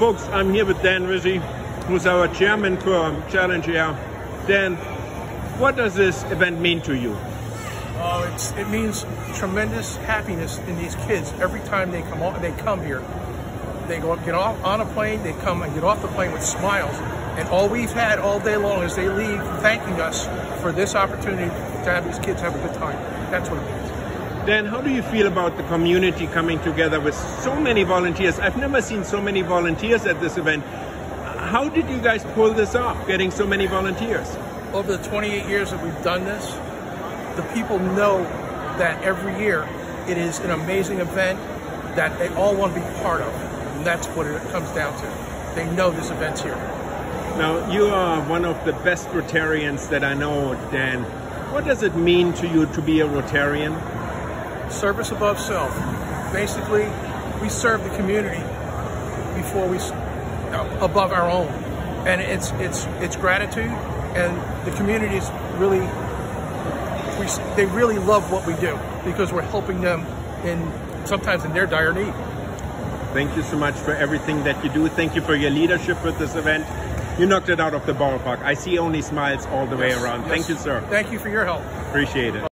folks, I'm here with Dan Rizzi, who's our chairman for Challenge Air. Dan, what does this event mean to you? Oh, it's, it means tremendous happiness in these kids every time they come on, they come here. They go get off on a plane, they come and get off the plane with smiles. And all we've had all day long is they leave thanking us for this opportunity to have these kids have a good time. That's what it means. Dan, how do you feel about the community coming together with so many volunteers? I've never seen so many volunteers at this event. How did you guys pull this off, getting so many volunteers? Over the 28 years that we've done this, the people know that every year it is an amazing event that they all want to be part of. And that's what it comes down to. They know this event's here. Now, you are one of the best Rotarians that I know, Dan. What does it mean to you to be a Rotarian? Service above self. Basically, we serve the community before we uh, above our own, and it's it's it's gratitude, and the community is really we, they really love what we do because we're helping them in sometimes in their dire need. Thank you so much for everything that you do. Thank you for your leadership with this event. You knocked it out of the ballpark. I see only smiles all the yes, way around. Yes. Thank you, sir. Thank you for your help. Appreciate it.